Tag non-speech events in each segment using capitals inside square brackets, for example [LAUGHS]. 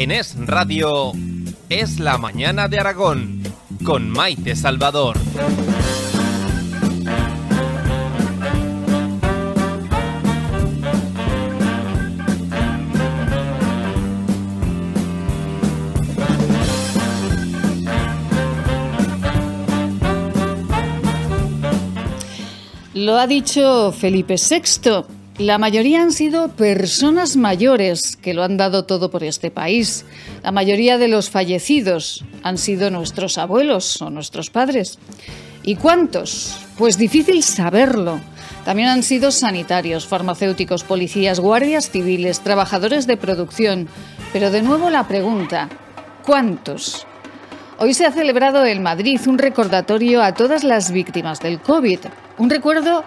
En Es Radio, es la mañana de Aragón, con Maite Salvador. Lo ha dicho Felipe VI. La mayoría han sido personas mayores que lo han dado todo por este país. La mayoría de los fallecidos han sido nuestros abuelos o nuestros padres. ¿Y cuántos? Pues difícil saberlo. También han sido sanitarios, farmacéuticos, policías, guardias civiles, trabajadores de producción. Pero de nuevo la pregunta, ¿cuántos? Hoy se ha celebrado en Madrid un recordatorio a todas las víctimas del COVID. Un recuerdo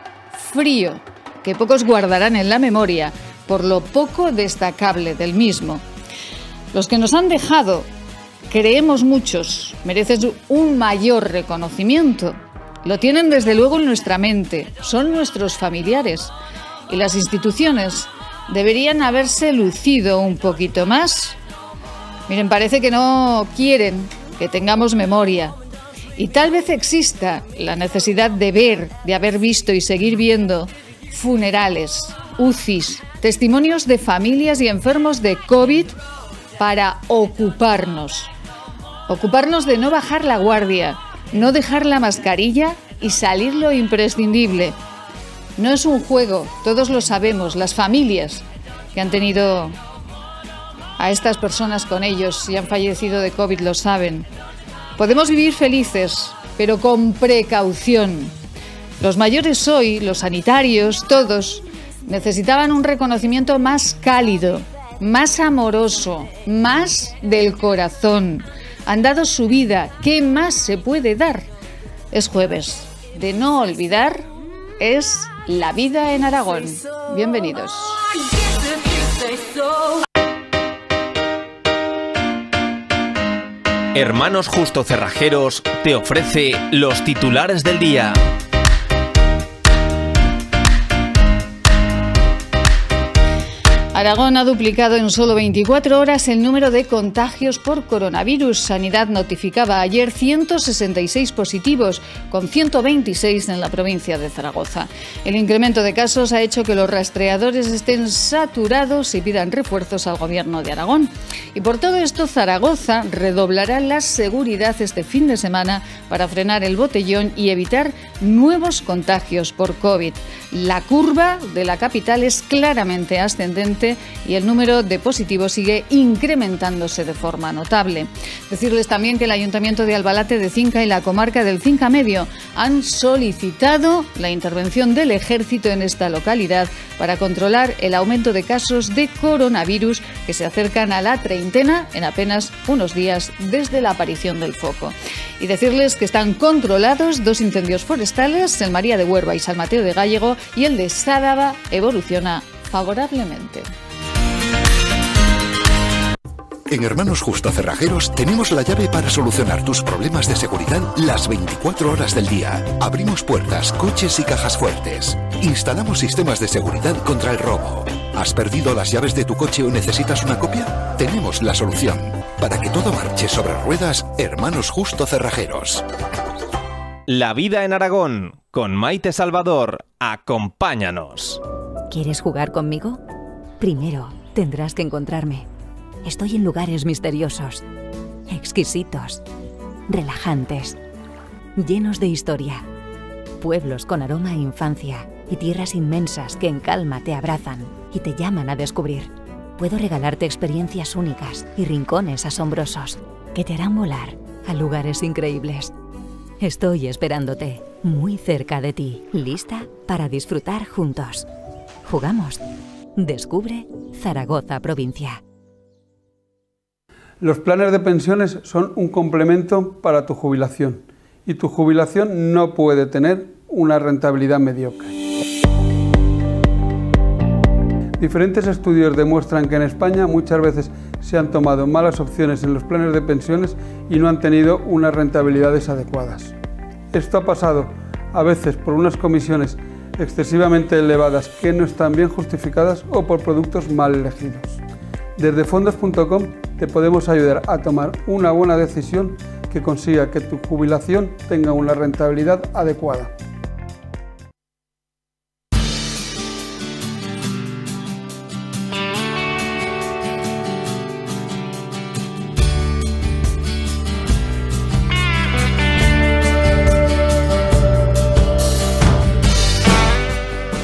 frío, que pocos guardarán en la memoria por lo poco destacable del mismo. Los que nos han dejado, creemos muchos, merecen un mayor reconocimiento. Lo tienen desde luego en nuestra mente, son nuestros familiares y las instituciones deberían haberse lucido un poquito más. Miren, parece que no quieren que tengamos memoria. Y tal vez exista la necesidad de ver, de haber visto y seguir viendo funerales, UCIs, testimonios de familias y enfermos de COVID para ocuparnos. Ocuparnos de no bajar la guardia, no dejar la mascarilla y salir lo imprescindible. No es un juego, todos lo sabemos, las familias que han tenido a estas personas con ellos y han fallecido de COVID lo saben. Podemos vivir felices, pero con precaución. Los mayores hoy, los sanitarios, todos, necesitaban un reconocimiento más cálido, más amoroso, más del corazón. Han dado su vida. ¿Qué más se puede dar? Es jueves. De no olvidar, es la vida en Aragón. Bienvenidos. Hermanos Justo Cerrajeros te ofrece los titulares del día. Aragón ha duplicado en solo 24 horas el número de contagios por coronavirus. Sanidad notificaba ayer 166 positivos, con 126 en la provincia de Zaragoza. El incremento de casos ha hecho que los rastreadores estén saturados y pidan refuerzos al gobierno de Aragón. Y por todo esto, Zaragoza redoblará la seguridad este fin de semana para frenar el botellón y evitar nuevos contagios por COVID. La curva de la capital es claramente ascendente y el número de positivos sigue incrementándose de forma notable. Decirles también que el Ayuntamiento de Albalate de Cinca y la comarca del Cinca Medio han solicitado la intervención del Ejército en esta localidad para controlar el aumento de casos de coronavirus que se acercan a la treintena en apenas unos días desde la aparición del foco. Y decirles que están controlados dos incendios forestales, el María de Huerva y San Mateo de Gallego, y el de Sádava evoluciona favorablemente. En Hermanos Justo Cerrajeros tenemos la llave para solucionar tus problemas de seguridad las 24 horas del día. Abrimos puertas, coches y cajas fuertes. Instalamos sistemas de seguridad contra el robo. ¿Has perdido las llaves de tu coche o necesitas una copia? Tenemos la solución. Para que todo marche sobre ruedas, Hermanos Justo Cerrajeros. La vida en Aragón, con Maite Salvador. Acompáñanos. ¿Quieres jugar conmigo? Primero, tendrás que encontrarme. Estoy en lugares misteriosos, exquisitos, relajantes, llenos de historia. Pueblos con aroma a infancia y tierras inmensas que en calma te abrazan y te llaman a descubrir. Puedo regalarte experiencias únicas y rincones asombrosos que te harán volar a lugares increíbles. Estoy esperándote, muy cerca de ti, lista para disfrutar juntos. Jugamos. Descubre Zaragoza Provincia. Los planes de pensiones son un complemento para tu jubilación y tu jubilación no puede tener una rentabilidad mediocre. Diferentes estudios demuestran que en España muchas veces se han tomado malas opciones en los planes de pensiones y no han tenido unas rentabilidades adecuadas. Esto ha pasado a veces por unas comisiones excesivamente elevadas que no están bien justificadas o por productos mal elegidos. Desde fondos.com te podemos ayudar a tomar una buena decisión que consiga que tu jubilación tenga una rentabilidad adecuada.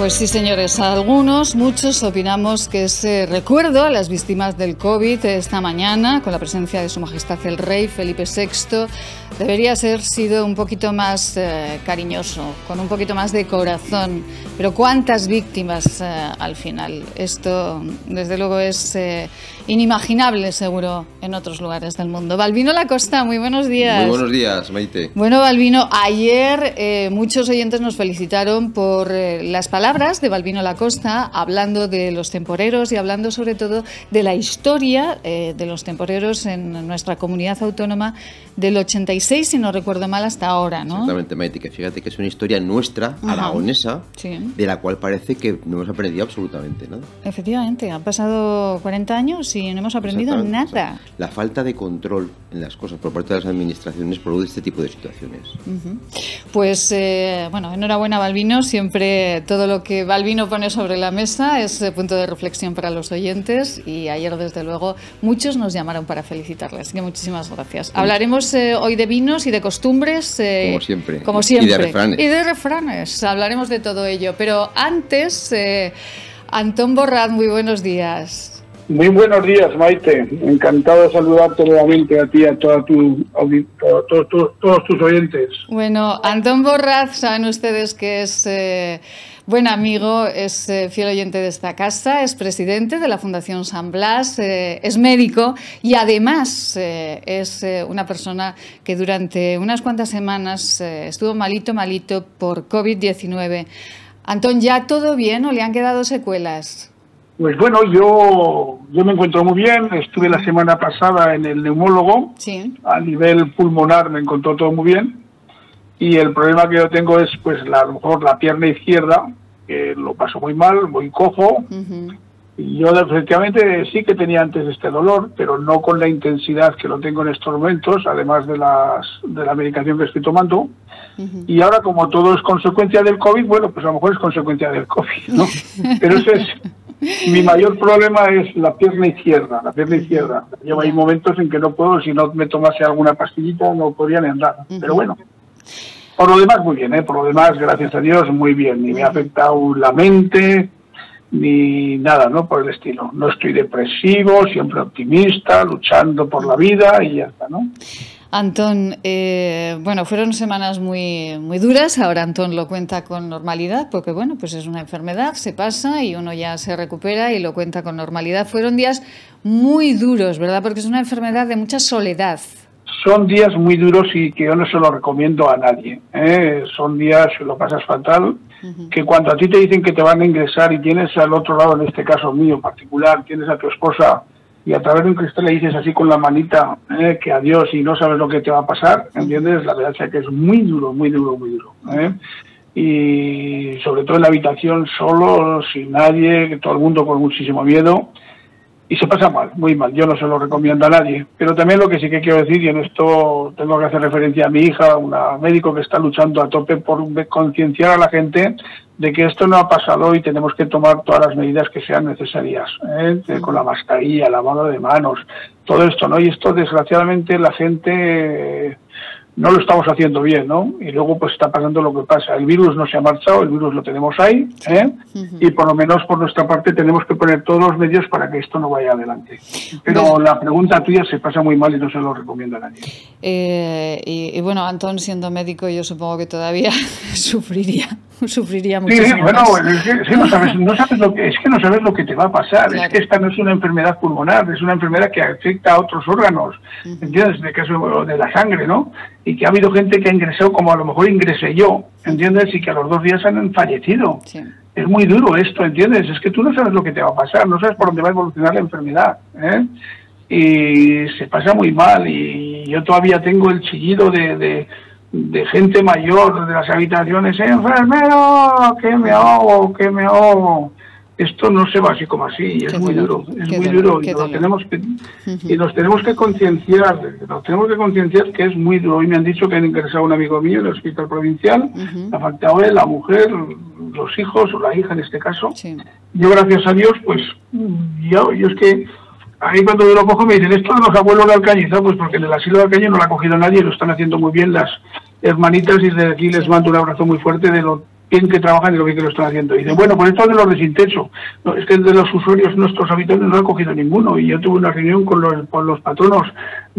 Pues sí, señores, algunos, muchos opinamos que ese recuerdo a las víctimas del COVID esta mañana, con la presencia de Su Majestad el Rey Felipe VI, debería ser sido un poquito más eh, cariñoso, con un poquito más de corazón. Pero ¿cuántas víctimas eh, al final? Esto, desde luego, es eh, inimaginable, seguro, en otros lugares del mundo. Balbino Lacosta, muy buenos días. Muy buenos días, Maite. Bueno, Balbino, ayer muchos oyentes nos felicitaron por las palabras de Balbino Lacosta hablando de los temporeros y hablando sobre todo de la historia eh, de los temporeros en nuestra comunidad autónoma del 86, si no recuerdo mal, hasta ahora, ¿no? Exactamente, Maite, que fíjate que es una historia nuestra, aragonesa, de la cual parece que no hemos aprendido absolutamente nada. Efectivamente, han pasado 40 años y no hemos aprendido nada. la falta de control en las cosas por parte de las administraciones produce este tipo de situaciones. Pues, eh, bueno, enhorabuena, Balbino, siempre todo lo que Balbino pone sobre la mesa es punto de reflexión para los oyentes y ayer, desde luego, muchos nos llamaron para felicitarles. Así que muchísimas gracias. Hablaremos eh, hoy de vinos y de costumbres. Eh, como siempre. Como siempre. Y de refranes. Y de refranes. Hablaremos de todo ello. Pero antes, eh, Antón Borrad, muy buenos días. Muy buenos días, Maite. Encantado de saludarte nuevamente a ti y a toda tu, todos tus oyentes. Bueno, Antón Borraz, saben ustedes que es Buen amigo, es eh, fiel oyente de esta casa, es presidente de la Fundación San Blas, eh, es médico y además eh, es una persona que durante unas cuantas semanas estuvo malito, malito por COVID-19. Antón, ¿ya todo bien o le han quedado secuelas? Pues bueno, yo, yo me encuentro muy bien. Estuve la semana pasada en el neumólogo. Sí. A nivel pulmonar me encontró todo muy bien. Y el problema que yo tengo es, pues, la, a lo mejor la pierna izquierda, que lo paso muy mal, muy cojo. Y yo efectivamente sí que tenía antes este dolor, pero no con la intensidad que lo tengo en estos momentos, además de, las, de la medicación que estoy tomando. Y ahora como todo es consecuencia del COVID, bueno, pues a lo mejor es consecuencia del COVID, ¿no? [LAUGHS] pero ese es, mi mayor problema es la pierna izquierda, la pierna izquierda. Llevo hay momentos en que no puedo, si no me tomase alguna pastillita, no podría ni andar. Pero bueno, por lo demás, muy bien, ¿eh? por lo demás, gracias a Dios, muy bien. Ni me ha afectado la mente, ni nada, ¿no? Por el estilo. No estoy depresivo, siempre optimista, luchando por la vida y ya está, ¿no? Antón, eh, bueno, fueron semanas muy, muy duras. Ahora Antón lo cuenta con normalidad, porque bueno, pues es una enfermedad, se pasa y uno ya se recupera y lo cuenta con normalidad. Fueron días muy duros, ¿verdad? Porque es una enfermedad de mucha soledad son días muy duros y que yo no se lo recomiendo a nadie. ¿eh? Son días, lo pasas fatal, que cuando a ti te dicen que te van a ingresar y tienes al otro lado, en este caso mío en particular, tienes a tu esposa y a través de un cristal le dices así con la manita ¿eh? que adiós y no sabes lo que te va a pasar, ¿entiendes? La verdad es que es muy duro, muy duro, muy duro. ¿eh? Y sobre todo en la habitación solo, sin nadie, todo el mundo con muchísimo miedo y se pasa mal, muy mal. Yo no se lo recomiendo a nadie. Pero también lo que sí que quiero decir, y en esto tengo que hacer referencia a mi hija, una médico que está luchando a tope por concienciar a la gente de que esto no ha pasado y tenemos que tomar todas las medidas que sean necesarias, ¿eh? con la mascarilla, lavado de manos, todo esto, ¿no? Y esto, desgraciadamente, la gente no lo estamos haciendo bien, ¿no? Y luego pues está pasando lo que pasa. El virus no se ha marchado, el virus lo tenemos ahí, ¿eh? Y por lo menos por nuestra parte tenemos que poner todos los medios para que esto no vaya adelante. Pero la pregunta tuya se pasa muy mal y no se lo recomiendo a nadie. Eh, y, bueno, Antón, siendo médico, yo supongo que todavía [LAUGHS] sufriría, sufriría muchísimo. Sí, bueno, es que, no sabes, no sabes lo que, es que no sabes lo que te va a pasar. Es que esta no es una enfermedad pulmonar, es una enfermedad que afecta a otros órganos, ¿entiendes? En el caso de la sangre, ¿no? Y que ha habido gente que ha ingresado como a lo mejor ingresé yo, ¿entiendes? Y que a los dos días han fallecido. Es muy duro esto, ¿entiendes? Es que tú no sabes lo que te va a pasar, no sabes por dónde va a evolucionar la enfermedad. ¿eh? Y se pasa muy mal y yo todavía tengo el chillido de, de, gente mayor de las habitaciones, enfermero, que me ahogo, que me ahogo. Esto no se va así como así, y es muy duro, es muy duro, y nos, tenemos que, y nos tenemos que concienciar, nos tenemos que concienciar que es muy duro. Hoy me han dicho que han ingresado un amigo mío en el hospital provincial, ha faltado él, la mujer, los hijos, o la hija en este caso. Yo, gracias a Dios, pues, yo, yo es que ahí cuando yo lo cojo me dicen, esto de los abuelos de Alcañiza, pues porque en el asilo de Alcañiza no lo ha cogido nadie, lo están haciendo muy bien las hermanitas y desde aquí les mando un abrazo muy fuerte de lo bien que trabajan y lo que lo están haciendo. Y dice, bueno, pues esto de los desintensos, no, es que de los usuarios nuestros habitantes no ha cogido ninguno. Y yo tuve una reunión con los, con los patronos,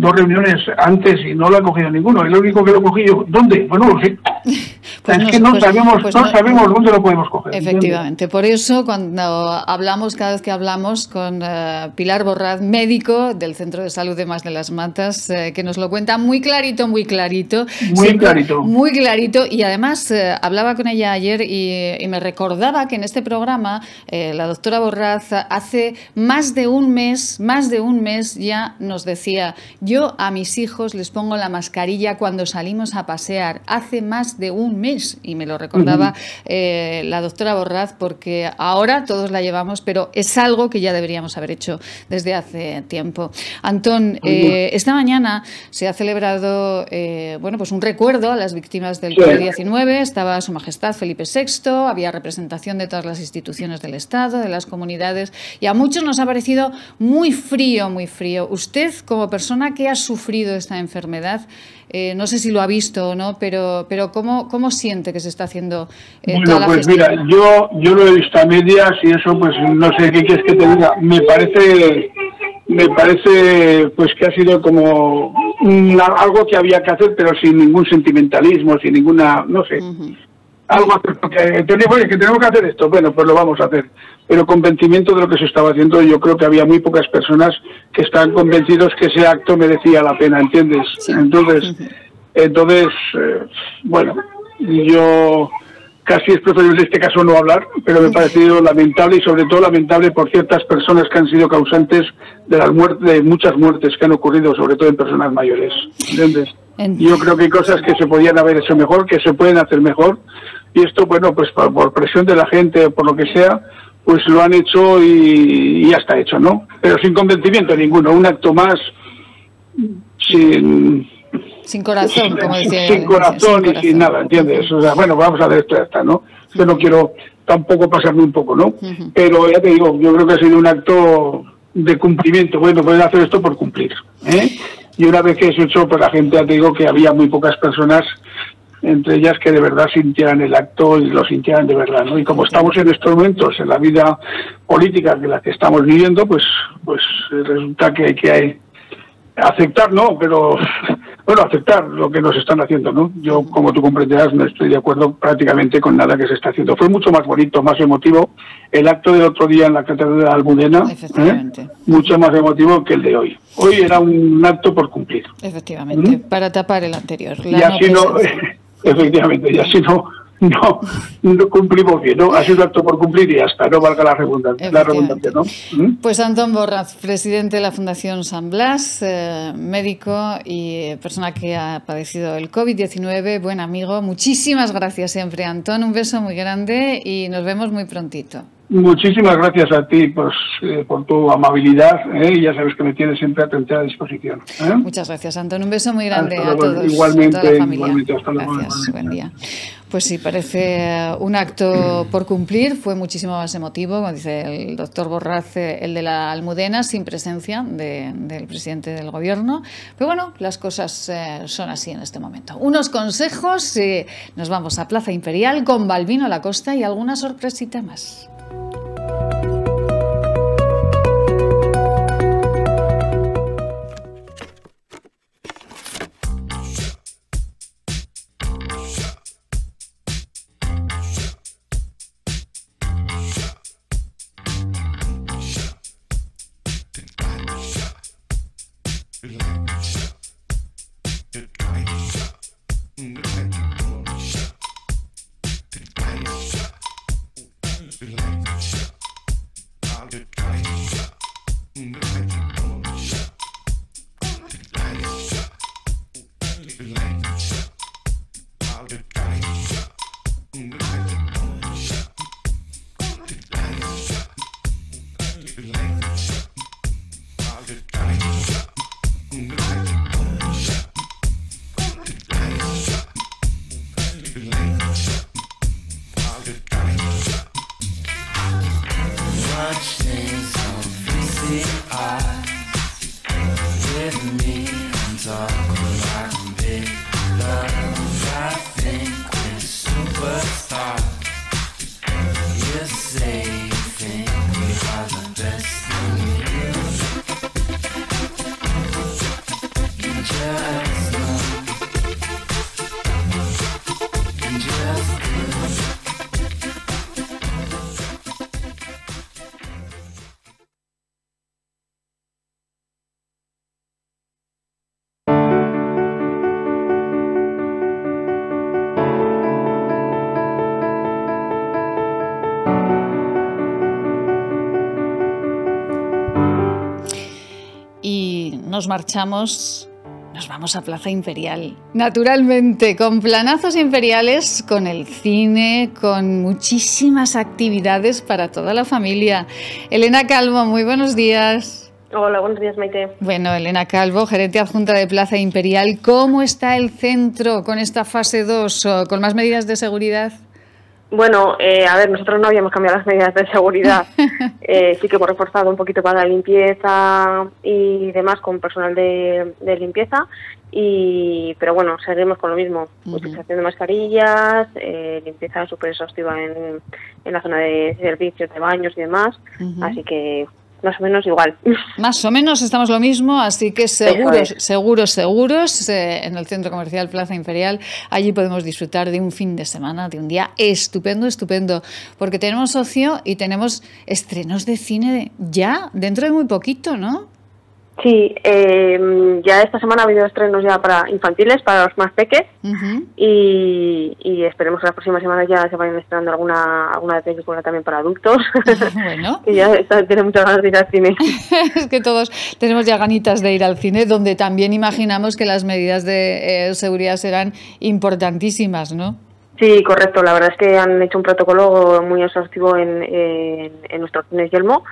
dos reuniones antes y no lo ha cogido ninguno. Y lo único que lo cogí yo, ¿dónde? Bueno, no lo sé. [LAUGHS] Pues es que no, pues, sabemos, pues no, sabemos dónde lo podemos coger. Efectivamente, por eso cuando hablamos, cada vez que hablamos con uh, Pilar Borraz, médico del Centro de Salud de Más de las Matas, uh, que nos lo cuenta muy clarito, muy clarito. Muy Siempre, clarito. Muy clarito. Y además uh, hablaba con ella ayer y, y, me recordaba que en este programa la doctora Borraz hace más de un mes, más de un mes ya nos decía, yo a mis hijos les pongo la mascarilla cuando salimos a pasear. Hace más de un mes y me lo recordaba eh, la doctora Borraz porque ahora todos la llevamos, pero es algo que ya deberíamos haber hecho desde hace tiempo. Antón, eh, esta mañana se ha celebrado eh, bueno, pues un recuerdo a las víctimas del COVID-19. Estaba Su Majestad Felipe VI, había representación de todas las instituciones del Estado, de las comunidades, y a muchos nos ha parecido muy frío, muy frío. Usted, como persona que ha sufrido esta enfermedad, eh, no sé si lo ha visto o no, pero, pero ¿cómo, cómo siente que se está haciendo eh, bueno, pues mira, yo, yo lo he visto a medias y eso pues no sé qué quieres que te diga. Me parece me parece pues que ha sido como algo que había que hacer pero sin ningún sentimentalismo, sin ninguna, no sé algo hacer, porque tenemos, que tenemos que hacer esto, bueno, pues lo vamos a hacer. Pero convencimiento de lo que se estaba haciendo, yo creo que había muy pocas personas que estaban convencidos que ese acto merecía la pena, ¿entiendes? Entonces, entonces, eh, bueno, yo casi es preferible en este caso no hablar, pero me ha parecido lamentable y sobre todo lamentable por ciertas personas que han sido causantes de las muertes, de muchas muertes que han ocurrido, sobre todo en personas mayores, ¿entiendes? Yo creo que hay cosas que se podían haber hecho mejor, que se pueden hacer mejor, y esto, bueno, pues por, presión de la gente o por lo que sea, pues lo han hecho y, ya está hecho, ¿no? Pero sin convencimiento ninguno, un acto más sin... Sin corazón, como decía. Sin corazón y sin nada, ¿entiendes? O sea, bueno, vamos a ver esto ya está, ¿no? Yo no quiero tampoco pasarme un poco, ¿no? Pero ya te digo, yo creo que ha sido un acto de cumplimiento. Bueno, pueden hacer esto por cumplir, ¿eh? Y una vez que eso hecho, pues la gente, ya te digo que había muy pocas personas entre ellas que de verdad sintieran el acto y lo sintieran de verdad, ¿no? Y como estamos en estos momentos en la vida política que la que estamos viviendo, pues pues resulta que hay que aceptar, ¿no? Pero bueno, aceptar lo que nos están haciendo, ¿no? Yo, como tú comprenderás, no estoy de acuerdo prácticamente con nada que se está haciendo. Fue mucho más bonito, más emotivo el acto del otro día en la Catedral de Almudena, ¿eh? mucho más emotivo que el de hoy. Hoy era un acto por cumplir. Efectivamente, ¿Mm? para tapar el anterior. y así no, [LAUGHS] efectivamente, y así no, no, no cumplimos bien, ¿no? Ha sido acto por cumplir y hasta, no valga la redundancia, la redundancia ¿no? ¿Mm? Pues Antón Borraz, presidente de la Fundación San Blas, eh, médico y persona que ha padecido el COVID-19, buen amigo. Muchísimas gracias siempre, Antón. Un beso muy grande y nos vemos muy prontito. Muchísimas gracias a ti pues, eh, por tu amabilidad ¿eh? y ya sabes que me tienes siempre a disposición. ¿eh? Muchas gracias, Antón. Un beso muy grande a todos. Igualmente, a toda la familia. igualmente. Hasta luego. Gracias, buen día. Pues sí, parece un acto por cumplir. Fue muchísimo más emotivo, como dice el doctor Borraz, el de la Almudena, sin presencia de, del presidente del gobierno. Pero bueno, las cosas son así en este momento. Unos consejos. nos vamos a Plaza Imperial con Balbino La Costa y alguna sorpresita más. Thank you. Nos marchamos nos vamos a Plaza Imperial. Naturalmente, con planazos imperiales, con el cine, con muchísimas actividades para toda la familia. Elena Calvo, muy buenos días. Hola, buenos días, Maite. Bueno, Elena Calvo, gerente adjunta de Plaza Imperial. ¿Cómo está el centro con esta fase 2, con más medidas de seguridad? Bueno, eh, a ver, nosotros no habíamos cambiado las medidas de seguridad. [LAUGHS] Eh, sí que hemos reforzado un poquito para la limpieza y demás con personal de, limpieza. Y, pero bueno, seguimos con lo mismo: utilización de mascarillas, eh, limpieza súper exhaustiva en, en la zona de servicios, de baños y demás. Así que más o menos igual. [LAUGHS] Más o menos estamos lo mismo, así que seguros, seguros, seguros eh, en el Centro Comercial Plaza Imperial. Allí podemos disfrutar de un fin de semana, de un día estupendo, estupendo, porque tenemos ocio y tenemos estrenos de cine ya dentro de muy poquito, ¿no? Sí, eh, ya esta semana ha habido estrenos ya para infantiles, para los más peques, y, esperemos que la próxima semana ya se vayan estrenando alguna alguna película también para adultos. [LAUGHS] Bueno. y ya tiene muchas ganas de ir al cine. [LAUGHS] es que todos tenemos ya ganitas de ir al cine, donde también imaginamos que las medidas de eh, seguridad serán importantísimas, ¿no? Sí, correcto. La verdad es que han hecho un protocolo muy exhaustivo en, en, en nuestro cine Yelmo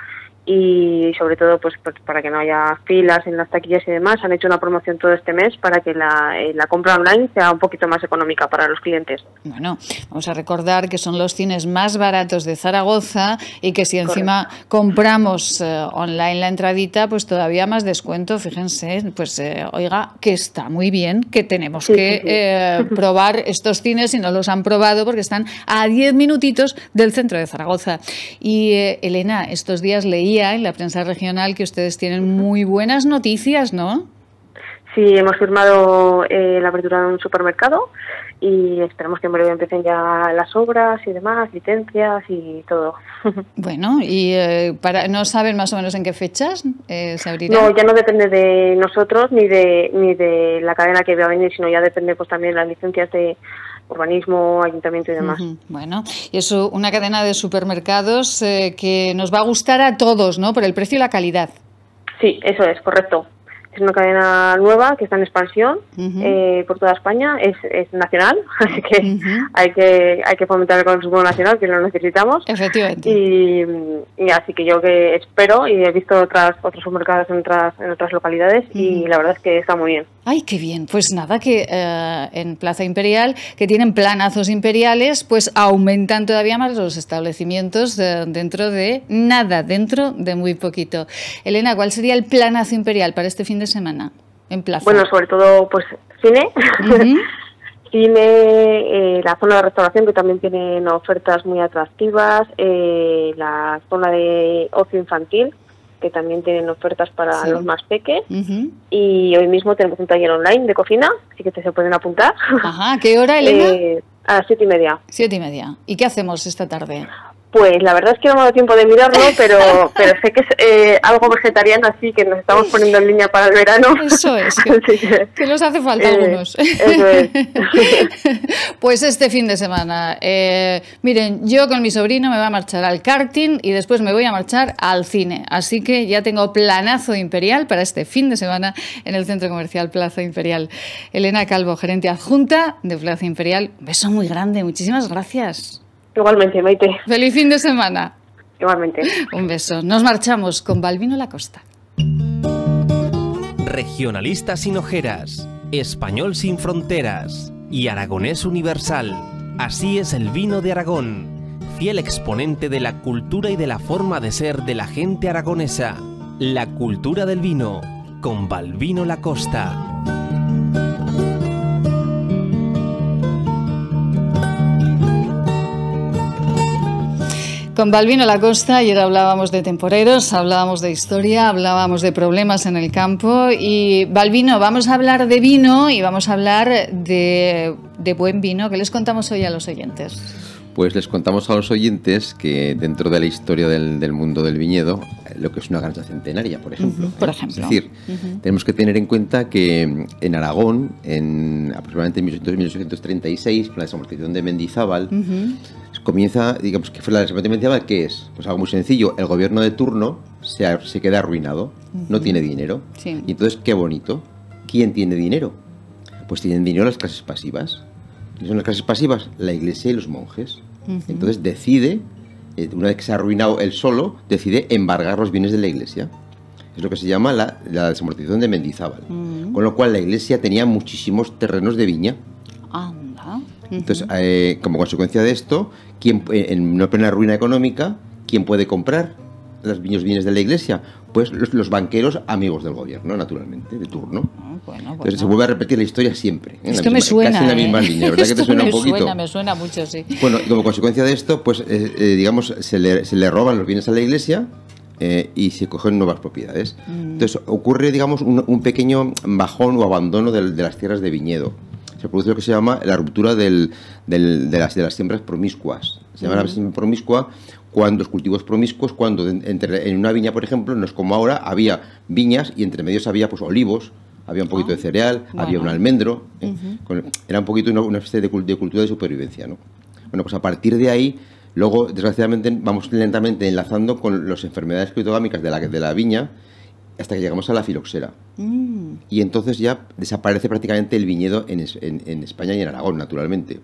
y sobre todo pues, pues, para que no haya filas en las taquillas y demás han hecho una promoción todo este mes para que la, eh, la, compra online sea un poquito más económica para los clientes. Bueno, vamos a recordar que son los cines más baratos de Zaragoza y que si encima compramos eh, online la entradita pues todavía más descuento, fíjense, pues eh, oiga, que está muy bien, que tenemos que [LAUGHS] probar estos cines si no los han probado porque están a 10 minutitos del centro de Zaragoza. Y Elena, estos días en la prensa regional que ustedes tienen muy buenas noticias, ¿no? Sí, hemos firmado eh, la apertura de un supermercado y esperamos que en breve empiecen ya las obras y demás, licencias y todo. [LAUGHS] Bueno, ¿y eh, para, no saben más o menos en qué fechas eh, se abrirá? No, ya no depende de nosotros ni de, ni de la cadena que va a venir, sino ya depende pues también de las licencias de urbanismo, ayuntamiento y demás. Bueno, y eso, una cadena de supermercados eh, que nos va a gustar a todos, ¿no? Por el precio y la calidad. Sí, eso es, correcto es una cadena nueva que está en expansión eh, por toda España, es, es nacional, [LAUGHS] así que hay que hay que fomentar el consumo nacional, que lo necesitamos. Efectivamente. Y, así que yo que espero, y he visto otras otros supermercados en otras, en otras localidades, y la verdad es que está muy bien. Ay, qué bien. Pues nada, que eh, en Plaza Imperial, que tienen planazos imperiales, pues aumentan todavía más los establecimientos dentro de nada, dentro de muy poquito. Elena, ¿cuál sería el planazo imperial para este fin de semana en plaza? Bueno, sobre todo, pues cine. [LAUGHS] cine, eh, la zona de restauración que también tienen ofertas muy atractivas, eh, la zona de ocio infantil que también tienen ofertas para los más peques y hoy mismo tenemos un taller online de cocina, así que te se pueden apuntar. Ajá, ¿qué hora, Elena? [LAUGHS] Eh, a las siete y media. Siete y media. ¿Y qué hacemos esta tarde? Pues la verdad es que no me ha dado tiempo de mirarlo, [LAUGHS] pero, pero sé que es eh, algo vegetariano, así que nos estamos poniendo en línea para el verano. Eso es, [LAUGHS] que, nos hace falta eh, algunos. Eso es. [LAUGHS] pues este fin de semana, eh, miren, yo con mi sobrino me voy a marchar al karting y después me voy a marchar al cine. Así que ya tengo planazo imperial para este fin de semana en el Centro Comercial Plaza Imperial. Elena Calvo, gerente adjunta de Plaza Imperial. Un beso muy grande, muchísimas gracias. Igualmente, Maite. Feliz fin de semana. Igualmente. Un beso. Nos marchamos con Balvino La Costa. regionalista sin ojeras, español sin fronteras y aragonés universal. Así es el vino de Aragón, fiel exponente de la cultura y de la forma de ser de la gente aragonesa. La cultura del vino, con Balvino Lacosta. Con Balvino Lacosta ayer hablábamos de temporeros, hablábamos de historia, hablábamos de problemas en el campo y Balvino, vamos a hablar de vino y vamos a hablar de, de buen vino. ¿Qué les contamos hoy a los oyentes? Pues les contamos a los oyentes que dentro de la historia del, mundo del viñedo, lo que es una granza centenaria, por ejemplo. por ejemplo. Es decir, tenemos que tener en cuenta que en Aragón, en aproximadamente 1836, con la desamortización de Mendizábal, comienza, digamos, que fue la desamortización de Mendizábal, ¿qué es? Pues algo muy sencillo, el gobierno de turno se, se queda arruinado, no tiene dinero. Y entonces, qué bonito, ¿quién tiene dinero? Pues tienen dinero las clases pasivas. Son las clases pasivas? La iglesia y los monjes. Entonces decide, eh, una vez que se ha arruinado él solo, decide embargar los bienes de la iglesia. Es lo que se llama la, la desamortización de Mendizábal. Con lo cual la iglesia tenía muchísimos terrenos de viña. Entonces, eh, como consecuencia de esto, ¿quién, eh, en una plena ruina económica, ¿quién puede comprar los viños bienes de la iglesia? Pues los, banqueros amigos del gobierno, naturalmente, de turno. Ah, Entonces se vuelve a repetir la historia siempre. ¿eh? Esto me suena. Casi en la misma línea, ¿verdad que te suena me un poquito? Suena, me suena mucho, sí. Bueno, y como consecuencia de esto, pues, eh, eh, digamos, se le, se le, roban los bienes a la iglesia. y se cogen nuevas propiedades. Mm. Entonces ocurre, digamos, un, pequeño bajón o abandono de, las tierras de viñedo. Se produce lo que se llama la ruptura del, del, de, las, de las siembras promiscuas. Se llama la siembra promiscua cuando los cultivos promiscuos, cuando entre, en una viña, por ejemplo, no es como ahora, había viñas y entre medios había pues olivos, había un poquito de ah, cereal, había un almendro, ¿eh? era un poquito una, especie de, cultura de supervivencia, ¿no? Bueno, pues a partir de ahí, luego, desgraciadamente, vamos lentamente enlazando con las enfermedades criptogámicas de la, de la viña hasta que llegamos a la filoxera. Mm. Y entonces ya desaparece prácticamente el viñedo en, en España y en Aragón, naturalmente.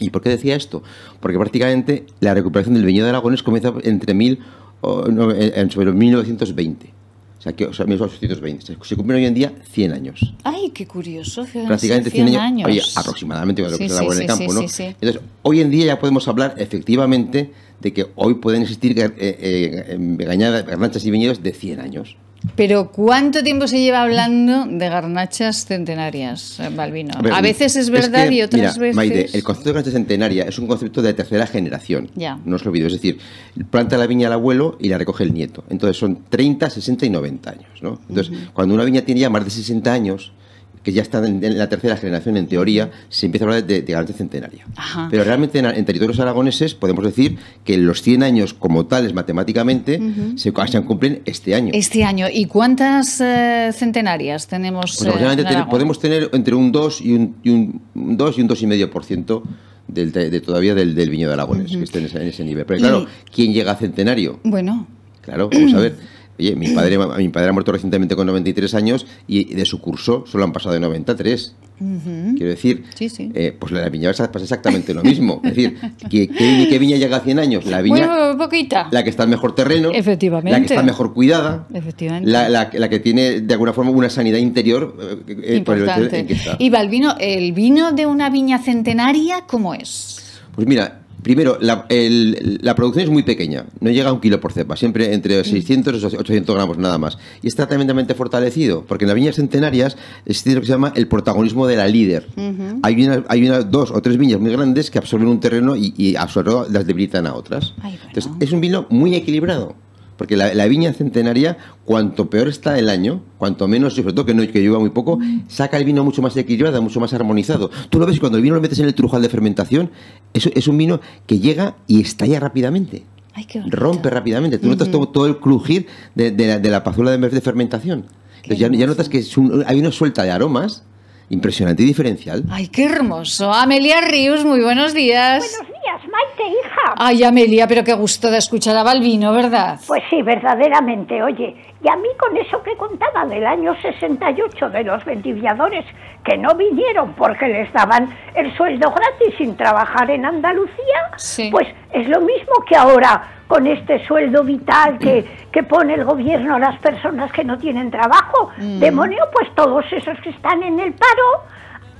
¿Y por qué decía esto? Porque prácticamente la recuperación del viñedo de Aragones comienza entre mil, sobre 1920. O sea, que, o sea, 1820. Se cumplen hoy en día 100 años. ¡Ay, qué curioso! Prácticamente 100, años. Oye, aproximadamente cuando sí, se sí, en el campo, ¿no? Entonces, hoy en día ya podemos hablar efectivamente de que hoy pueden existir eh, eh, garnachas y viñedos de 100 años. Pero ¿cuánto tiempo se lleva hablando de garnachas centenarias, Balvino? A, veces es verdad y otras veces... Maide, el concepto de garnacha centenaria es un concepto de tercera generación. Ya. No os lo olvido. Es decir, planta la viña el abuelo y la recoge el nieto. Entonces son 30, 60 y 90 años. ¿no? Entonces, cuando una viña tiene ya más de 60 años, que ya está en, la tercera generación en teoría, se empieza a hablar de, de centenaria. Pero realmente en, territorios aragoneses podemos decir que los 100 años como tales matemáticamente se, se, cumplen este año. Este año. ¿Y cuántas eh, centenarias tenemos? Pues eh, podemos tener entre un 2 y un, y un, 2 y un 2,5% del, de, todavía del, del viñedo aragonés, que esté en ese, en ese nivel. Pero claro, ¿quién llega a centenario? Bueno. Claro, vamos a ver. [CLEARS THROAT] Oye, mi padre, [CLEARS THROAT] mi padre ha muerto recientemente con 93 años y de su curso solo han pasado de 93. Quiero decir, eh, pues la viña pasa exactamente lo mismo. Es decir, ¿qué, viña llega a 100 años? La viña. poquita. La que está en mejor terreno. Efectivamente. La que está mejor cuidada. Efectivamente. La, que tiene de alguna forma una sanidad interior. Eh, Importante. Y Balvino, ¿el vino de una viña centenaria cómo es? Pues mira, Primero, la, producción es muy pequeña, no llega a un kilo por cepa, siempre entre 600 y 800 gramos nada más. Y está tremendamente fortalecido, porque en las viñas centenarias existe lo que se llama el protagonismo de la líder. Hay, una, hay una, dos o tres viñas muy grandes que absorben un terreno y, y las debilitan a otras. Entonces, es un vino muy equilibrado. Porque la, viña centenaria, cuanto peor está el año, cuanto menos, sobre todo que, no, que lleva muy poco, saca el vino mucho más equilibrado, mucho más armonizado. Tú lo ves y cuando el vino lo metes en el trujal de fermentación, es, es un vino que llega y estalla rápidamente. Rompe rápidamente. Tú notas todo, el crujir de, la, de la pazuela de, fermentación. Entonces ya, ya, notas que hay una suelta de aromas impresionante y diferencial. ¡Ay, qué hermoso! Amelia Ríos, muy buenos días. Buenos días, Maite, hija. Ay, Amelia, pero qué gusto de escuchar a Balvino, ¿verdad? Pues sí, verdaderamente. Oye, y a mí con eso que contaba del año 68 de los vendimiadores que no vinieron porque les daban el sueldo gratis sin trabajar en Andalucía, pues es lo mismo que ahora con este sueldo vital que, que pone el gobierno a las personas que no tienen trabajo. Mm. Demonio, pues todos esos que están en el paro,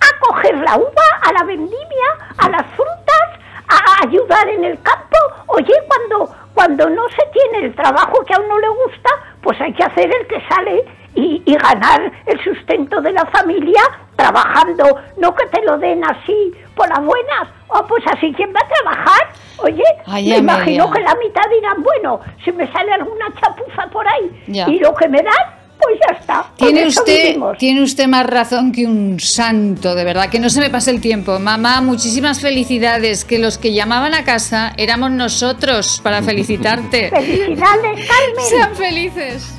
a coger la uva, a la vendimia, a las frutas, en el campo. Oye, cuando, cuando no se tiene el trabajo que a uno le gusta, pues hay que hacer el que sale y, y ganar el sustento de la familia trabajando, no que te lo den así por las buenas. O pues así, ¿quién va a trabajar? Oye, Ay, me imagino que la mitad dirán, bueno, si me sale alguna chapuza por ahí Ya. y lo que me dan, pues ya está. Tiene usted, tiene usted más razón que un santo, de verdad, que no se me pase el tiempo. Mamá, muchísimas felicidades, que los que llamaban a casa éramos nosotros para felicitarte. Felicidades, Carmen. [LAUGHS] Sean felices.